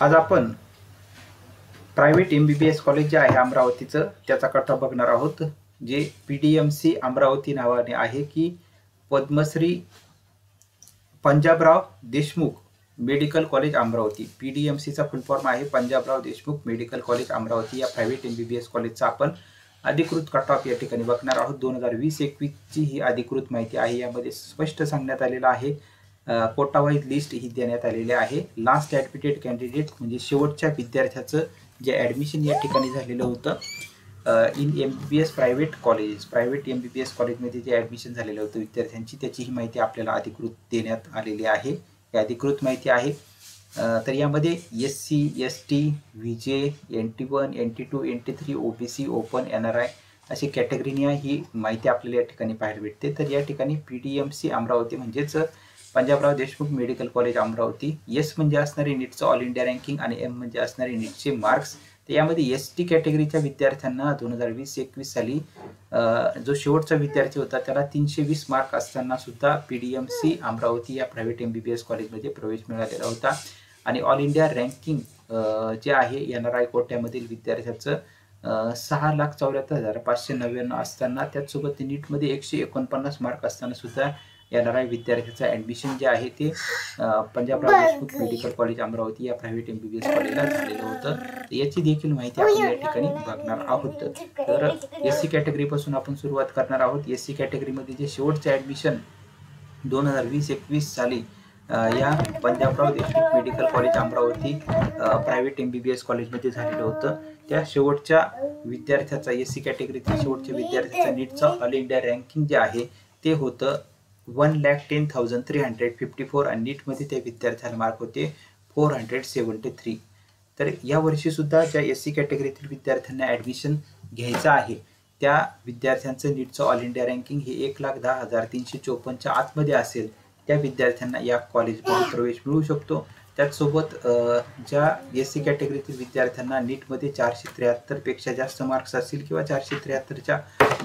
आज आपण private M B B S college जे आहे अमरावतीचं त्याचा कथा बघणार आहोत जे P D M C Amravati नावाने आहे की Padmashri Panjabrao Deshmukh medical college Amravati. P D M सीचा फुल फॉर्म आहे पंजाबराव देशमुख मेडिकल कॉलेज अमरावती. या private M B B S कॉलेजचा आपण अधिकृत कट ऑफ या ठिकाणी बघणार आहोत. दोन हजार वीस एकवीसची ही अधिकृत माहिती आहे. यामध्ये स्पष्ट सांगण्यात आलेलं आहे कोटा वाईज लिस्ट ही देण्यात आलेली आहे. लास्ट ॲडमिटेड कॅन्डिडेट म्हणजे शेवटच्या विद्यार्थ्याचं जे ॲडमिशन या ठिकाणी झालेलं होतं in M B B S private colleges private M B B S कॉलेजमध्ये जे ॲडमिशन झालेलं होतं विद्यार्थ्यांची त्याची ही माहिती आपल्याला अधिकृत देण्यात आलेली आहे. ही अधिकृत माहिती आहे. तर यामध्ये S C S T V J N T one N T two N T three O B C open N R I अशी कॅटेगरीनिया ही माहिती आपल्याला या ठिकाणी पाहायला भेटते. तर या ठिकाणी P D M C Amravati म्हणजेच Panjabrao Deshmukh medical college Amravati. S म्हणजे असणारी नीटचं ऑल इंडिया रँकिंग आणि एम म्हणजे असणारे नीटचे मार्क्स तर यामध्ये एस टी कॅटेगरीच्या विद्यार्थ्यांना दोन हजार वीस एकवीस साली जो शेवटचा विद्यार्थी होता त्याला तीनशे वीस मार्क असताना सुद्धा P D M C Amravati या private M B B S कॉलेजमध्ये प्रवेश मिळालेला होता. आणि ऑल इंडिया रँकिंग जे आहे एन आर आय कोट्यामधील विद्यार्थ्याचं सहा लाख चौऱ्याहत्तर हजार पाचशे नव्याण्णव असताना त्याचसोबत नीटमध्ये एकशे एकोणपन्नास मार्क असताना सुद्धा आहे विद्यार्थ्याचं ॲडमिशन जे आहे ते पंजाबराव देशमुख मेडिकल कॉलेज अमरावती या private M B B S कॉलेजला झालेलं होतं. याची देखील माहिती आपण या ठिकाणी बघणार आहोत. तर एस सी कॅटेगरीपासून आपण सुरुवात करणार आहोत. एस सी कॅटेगरीमध्ये जे शेवटचं ॲडमिशन दोन हजार वीस एकवीस साली या Panjabrao Deshmukh medical college Amravati private M B B S कॉलेजमध्ये झालेलं होतं. त्या शेवटच्या विद्यार्थ्याचा एस सी कॅटेगरीच्या शेवटच्या विद्यार्थ्याचा नीटचं ऑल इंडिया रँकिंग जे आहे ते होतं one lakh ten thousand three hundred fifty four आणि नीटमध्ये त्या विद्यार्थ्याला मार्क होते फोर हंड्रेड सेवन्टी थ्री तर या वर्षीसुद्धा ज्या एस सी कॅटेगरीतील विद्यार्थ्यांना ॲडमिशन घ्यायचं आहे. त्या विद्यार्थ्यांचं नीटचं ऑल इंडिया रँकिंग हे एक लाख दहा हजार तीनशे चोपन्नच्या आतमध्ये असेल. त्या विद्यार्थ्यांना या कॉलेजमध्ये प्रवेश मिळू शकतो. त्याचसोबत ज्या एस सी कॅटेगरीतील विद्यार्थ्यांना नीटमध्ये चारशे त्र्याहत्तरपेक्षा जास्त मार्क्स असतील किंवा चारशे त्र्याहत्तरच्या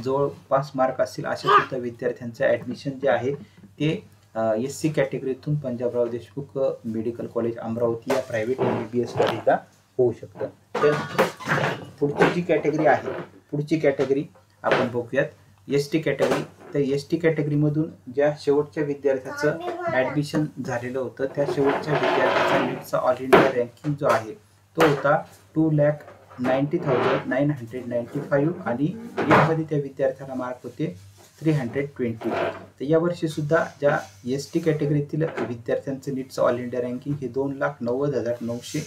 जवळपास मार्क असतील अशा सुद्धा विद्यार्थ्यांचं ॲडमिशन जे आहे ते एस सी कॅटेगरीतून पंजाबराव देशमुख मेडिकल कॉलेज अमरावती या private M B B S कॉलेजला होऊ शकतं. तर पुढची जी कॅटेगरी आहे पुढची कॅटेगरी आपण बघूयात. एस टी कॅटेगरी तर एस टी कॅटेगरीमधून ज्या शेवटच्या विद्यार्थ्याचं ॲडमिशन झालेलं होतं त्या शेवटच्या विद्यार्थ्याचा नीटचा ऑल इंडिया रँकिंग जो आहे तो होता two lakh ninety thousand nine hundred ninety five आणि नीटमध्ये त्या विद्यार्थ्याला मार्क होते थ्री हंड्रेड ट्वेंटी तर यावर्षी सुद्धा ज्या एस टी कॅटेगरीतील विद्यार्थ्यांचं नीटचं ऑल इंडिया रँकिंग हे दोन लाख नव्वद हजार नऊशे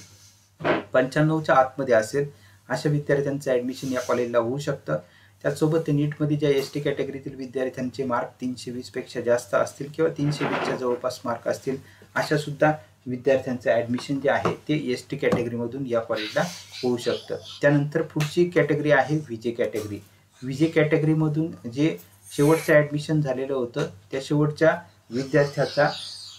पंच्याण्णवच्या आतमध्ये असेल अशा विद्यार्थ्यांचं ॲडमिशन या कॉलेजला होऊ शकतं. त्याचसोबत ते नीटमध्ये ज्या एस टी कॅटेगरीतील विद्यार्थ्यांचे मार्क तीनशे वीसपेक्षा जास्त असतील किंवा तीनशे वीसच्या जवळपास मार्क असतील अशा सुद्धा विद्यार्थ्यांचं ॲडमिशन जे आहे ते एस टी कॅटेगरीमधून या कॉलेजला होऊ शकतं. त्यानंतर पुढची कॅटेगरी आहे विजे जे कॅटेगरी विजे जे कॅटेगरीमधून जे शेवटचं ॲडमिशन झालेलं होतं त्या शेवटच्या विद्यार्थ्याचा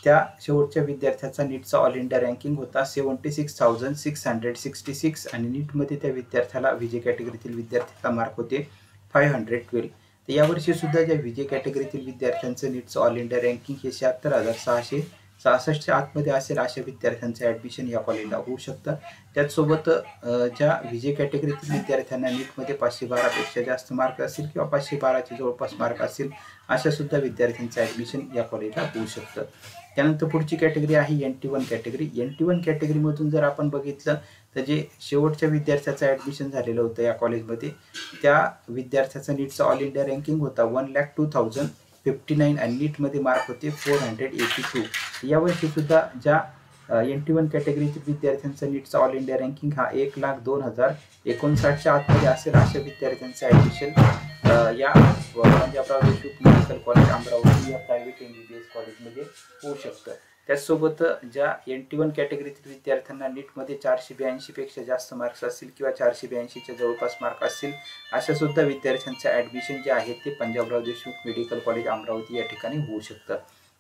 त्या शेवटच्या विद्यार्थ्याचा नीटचा ऑल इंडिया रँकिंग होता seventy six thousand six hundred sixty six आणि नीटमध्ये त्या विद्यार्थ्याला विजे जे कॅटेगरीतील विद्यार्थ्याचा मार्क होते फाईव्ह हंड्रेड ट्वेल्व. तर यावर्षी सुद्धा ज्या विजय कॅटेगरीतील विद्यार्थ्यांचं नीटचं ऑल इंडिया रँकिंग हे शहात्तर हजार सहाशे सहासष्टच्या आतमध्ये असेल अशा विद्यार्थ्यांचं ॲडमिशन या कॉलेजला होऊ शकतं. त्याचसोबत ज्या विजय कॅटेगरीतील विद्यार्थ्यांना नीटमध्ये पाचशे बारापेक्षा जास्त मार्क असतील किंवा पाचशे बाराचे जवळपास मार्क असतील अशा सुद्धा विद्यार्थ्यांचं ॲडमिशन या कॉलेजला होऊ शकतं. त्यानंतर पुढची कॅटेगरी आहे N T one category N T one कॅटेगरीमधून जर आपण बघितलं तर जे शेवटच्या विद्यार्थ्याचं ॲडमिशन झालेलं होतं या कॉलेजमध्ये त्या विद्यार्थ्याचा नीटचा ऑल इंडिया रँकिंग होता. One lakh two thousand fifty nine आणि नीटमध्ये मार्क होते फोर हंड्रेड एटी टू यावर्षीसुद्धा ज्या एन टी वन कॅटेगरीतील विद्यार्थ्यांचा नीटचा ऑल इंडिया रँकिंग हा एक लाख दोन हजार एकोणसाठच्या आतमध्ये असेल अशा विद्यार्थ्यांचं ॲडमिशन या पंजाबराव देशमुख मेडिकल कॉलेज अमरावती या private M B B S कॉलेजमध्ये होऊ शकतं. त्याचसोबत ज्या एन टी वन कॅटेगरीतील विद्यार्थ्यांना नीटमध्ये चारशे ब्याऐंशीपेक्षा जास्त मार्क्स असतील किंवा चारशे ब्याऐंशीच्या जवळपास मार्क असतील अशा सुद्धा विद्यार्थ्यांचं ॲडमिशन जे आहे ते पंजाबराव देशमुख मेडिकल कॉलेज अमरावती या ठिकाणी होऊ शकतं.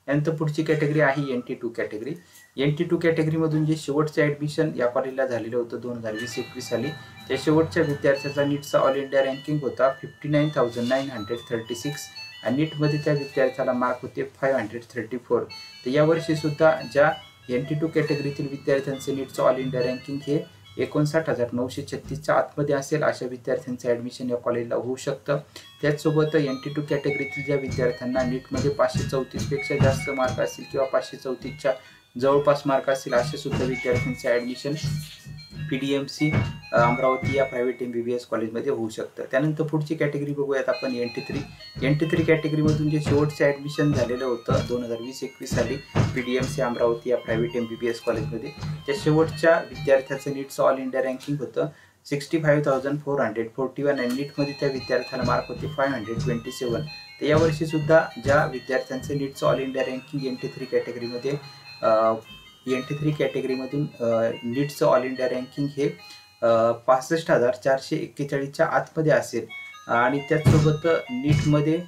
त्यानंतर पुढची कॅटेगरी आहे N T two category N T two कॅटेगरीमधून जे शेवटचं ॲडमिशन या कॉलेजला झालेलं होतं दोन हजार वीस एकवीस साली त्या शेवटच्या विद्यार्थ्याचा नीटचा ऑल इंडिया रँकिंग होता fifty nine thousand nine hundred thirty six आणि नीटमध्ये त्या विद्यार्थ्याला मार्क होते फाईव्ह हंड्रेड थर्टी फोर तर यावर्षीसुद्धा ज्या एन टी टू कॅटेगरीतील विद्यार्थ्यांचे नीटचं ऑल इंडिया रँकिंग हे एकोणसाठ हजार नऊशे छत्तीसच्या आतमध्ये असेल अशा विद्यार्थ्यांचं ॲडमिशन या कॉलेजला होऊ शकतं. त्याचसोबत एन टी टू कॅटेगरीतील ज्या विद्यार्थ्यांना नीटमध्ये पाचशे चौतीसपेक्षा जास्त मार्क असतील किंवा पाचशे चौतीसच्या जवळपास मार्क असतील असे सुद्धा विद्यार्थ्यांचे admission P D M C Amravati या private M B B S कॉलेजमध्ये होऊ शकतं. त्यानंतर पुढची कॅटेगरी बघूयात आपण N T three N T three कॅटेगरीमधून जे शेवटचं ॲडमिशन झालेलं होतं दोन हजार वीस एकवीस साली P D M C Amravati या private M B B S कॉलेजमध्ये त्या शेवटच्या विद्यार्थ्याचं नीटचं ऑल इंडिया रँकिंग होतं sixty five thousand four hundred forty one आणि नीटमध्ये त्या विद्यार्थ्याला मार्क होते फाय हंड्रेड ट्वेंटी सेवन तर यावर्षीसुद्धा ज्या विद्यार्थ्यांचं नीटचं all India ranking N T three कॅटेगरीमध्ये एन टी थ्री कॅटेगरीमधून नीटचं ऑल इंडिया रँकिंग हे पासष्ट हजार चारशे एक्केचाळीसच्या आतमध्ये असेल. आणि त्याचसोबत नीटमध्ये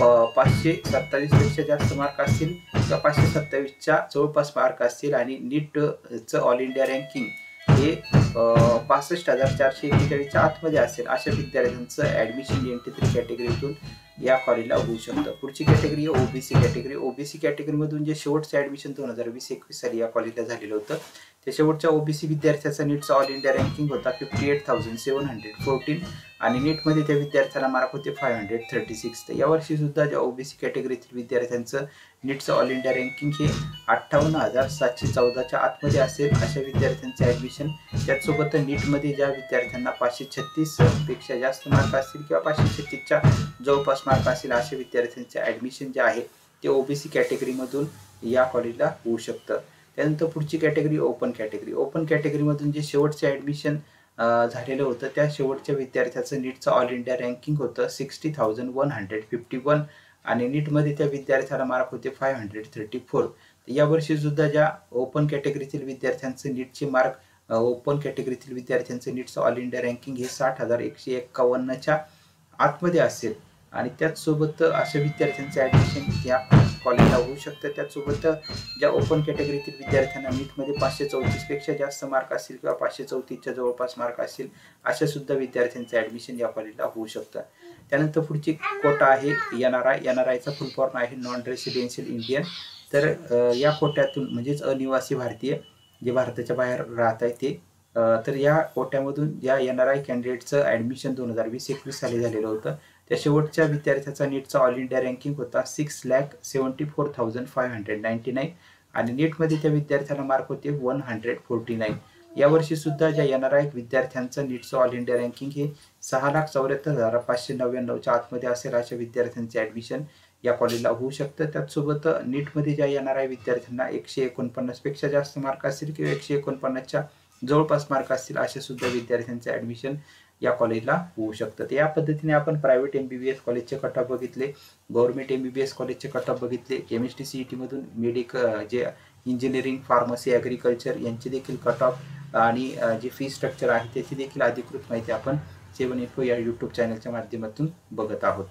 पाचशे सत्तावीसपेक्षा जास्त मार्क असतील किंवा पाचशे सत्तावीसच्या जवळपास मार्क असतील. आणि नीटचं ऑल इंडिया रँकिंग हे पासष्ट हजार चारशे एक्केचाळीसच्या आतमध्ये असेल. अशा विद्यार्थ्यांचं ॲडमिशन एन टी थ्री कॅटेगरीतून या कॉलेजला होऊ शकतं. पुढची कॅटेगरी आहे ओबीसी कॅटेगरी ओबीसी कॅटेगरीमधून जे शेवटचं ॲडमिशन दोन हजार वीस एकवीस साली या कॉलेजला झालेलं होतं त्या शेवटच्या ओबीसी विद्यार्थ्याचा नीटचा ऑल इंडिया रँकिंग होता fifty eight thousand seven hundred fourteen आणि नीटमध्ये त्या विद्यार्थ्याला मार्क होते फाय हंड्रेड थर्टी सिक्स तर यावर्षी सुद्धा ज्या ओबीसी कॅटेगरीतील विद्यार्थ्यांचं नीटचं ऑल इंडिया रँकिंग हे अठ्ठावन्न हजार सातशे चौदाच्या आतमध्ये असेल अशा विद्यार्थ्यांचं ॲडमिशन त्याचसोबत नीटमध्ये ज्या विद्यार्थ्यांना पाचशे छत्तीसपेक्षा जास्त मार्क असतील किंवा पाचशे छत्तीसच्या जवळपास मार्क असतील अशा विद्यार्थ्यांचे ॲडमिशन जे आहे ते ओबीसी कॅटेगरीमधून या कॉलेजला होऊ शकतं. त्यानंतर पुढची कॅटेगरी ओपन कॅटेगरी ओपन कॅटेगरीमधून जे शेवटचे ॲडमिशन झालेलं होतं. त्या शेवटच्या विद्यार्थ्याचं नीटचं ऑल इंडिया रँकिंग होतं sixty thousand one hundred fifty one आणि नीटमध्ये त्या विद्यार्थ्याला मार्क होते फाय हंड्रेड थर्टी फोर यावर्षी सुद्धा ज्या ओपन कॅटेगरीतील विद्यार्थ्यांचे नीटचे मार्क ओपन कॅटेगरीतील विद्यार्थ्यांचं नीटचं ऑल इंडिया रँकिंग हे साठ हजार एकशे एक्कावन्नच्या आतमध्ये असेल. आणि त्याचसोबत अशा विद्यार्थ्यांचं ॲडमिशन या कॉलेजला होऊ शकतं. त्याचसोबत ज्या ओपन कॅटेगरीतील विद्यार्थ्यांना नीटमध्ये पाचशे चौतीसपेक्षा जास्त मार्क असतील किंवा पाचशे चौतीसच्या जवळपास मार्क असतील अशा सुद्धा विद्यार्थ्यांचं ॲडमिशन या कॉलेजला होऊ शकतं. त्यानंतर पुढची कोटा आहे N R I N R आयचा फुल फॉर्म आहे नॉन रेसिडेन्शियल इंडियन तर या कोट्यातून म्हणजेच अनिवासी भारतीय जे भारताच्या बाहेर राहत आहे ते तर या कोट्यामधून या एन आर आय कॅन्डिडेटचं ॲडमिशन दोन हजार वीस एकवीस साली झालेलं होतं. त्या शेवटच्या विद्यार्थ्याचा नीटचा ऑल इंडिया रँकिंग होता six lakh seventy four thousand five hundred ninety nine आणि नीटमध्ये त्या विद्यार्थ्याला मार्क होते वन हंड्रेड फोर्टी नाईन यावर्षी सुद्धा ज्या येणार आहेत विद्यार्थ्यांचं नीटचं ऑल इंडिया रँकिंग हे सहा लाख चौऱ्याहत्तर हजार पाचशे नव्याण्णवच्या आतमध्ये असेल अशा विद्यार्थ्यांचे ॲडमिशन या कॉलेजला होऊ शकतं. त्याचसोबत नीटमध्ये ज्या येणार आहे विद्यार्थ्यांना एकशे एकोणपन्नासपेक्षा जास्त मार्क असतील किंवा एकशे एकोणपन्नासच्या जवळपास मार्क असतील अशा सुद्धा विद्यार्थ्यांचे ॲडमिशन या कॉलेजला होऊ शकतं. तर या पद्धतीने आपण private M B B S कॉलेजचे कटअप बघितले government M B B S कॉलेजचे कट ऑफ बघितले M S T C E टीमधून मेडिक जे इंजिनिअरिंग फार्मसी ॲग्रिकल्चर यांचे देखील कट ऑफ आणि जे फी स्ट्रक्चर आहे त्याची देखील अधिकृत माहिती आपण सेवन इन्फो या यूट्यूब चॅनलच्या माध्यमातून बघत आहोत.